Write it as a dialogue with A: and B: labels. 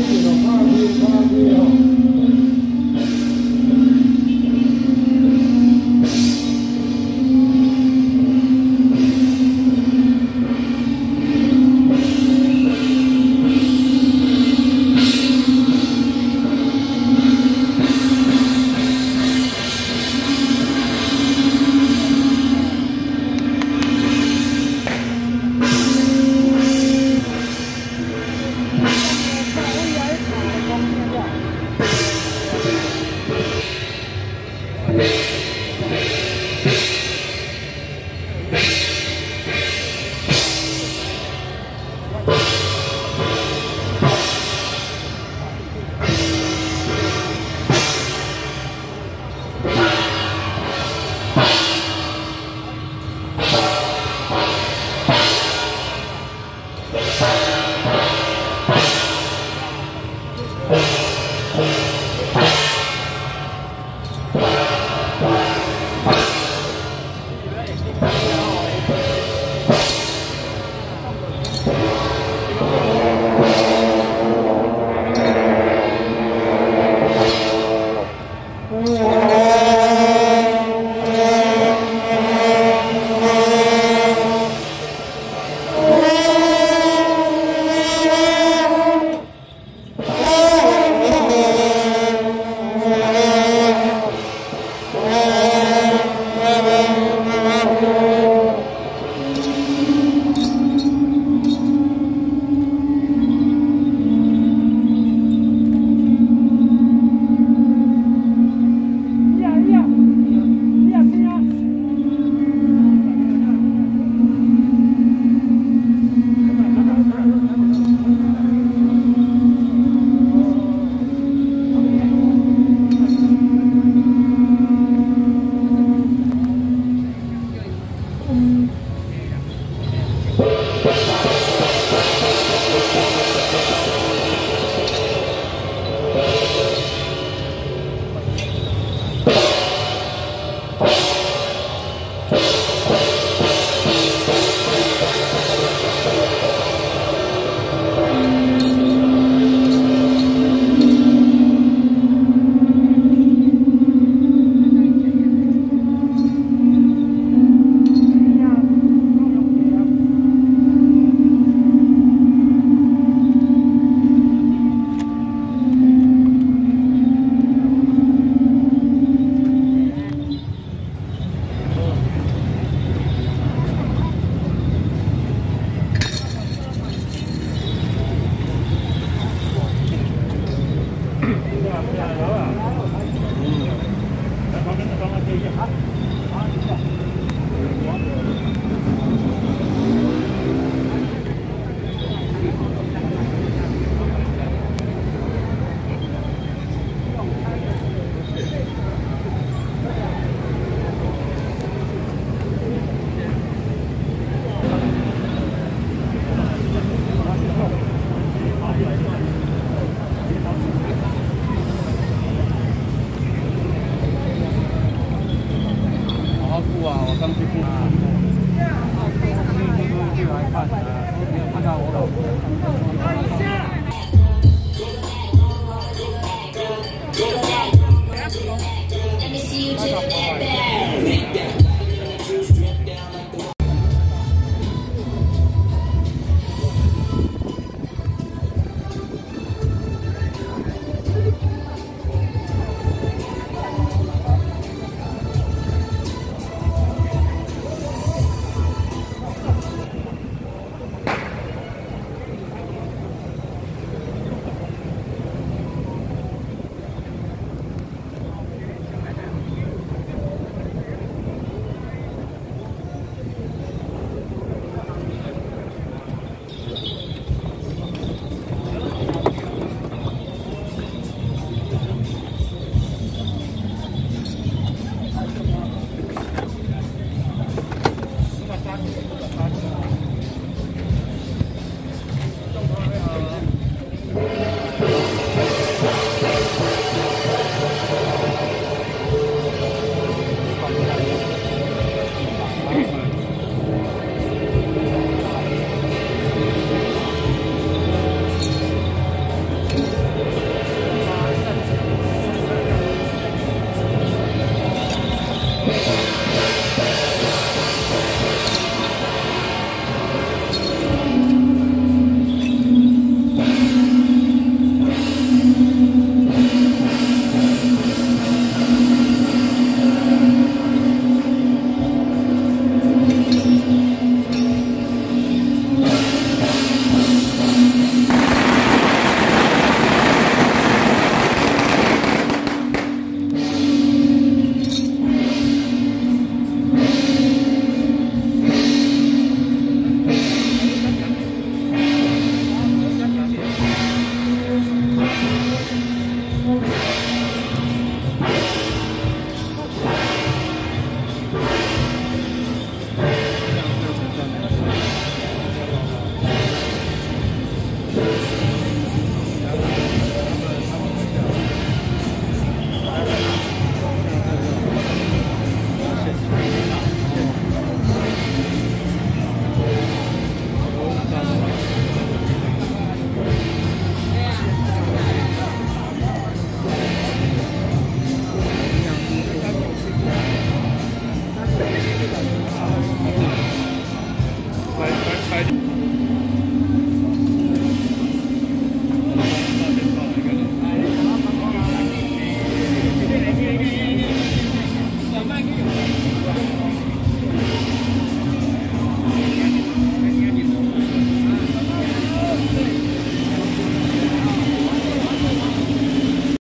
A: Gracias. 啊，看到我老婆。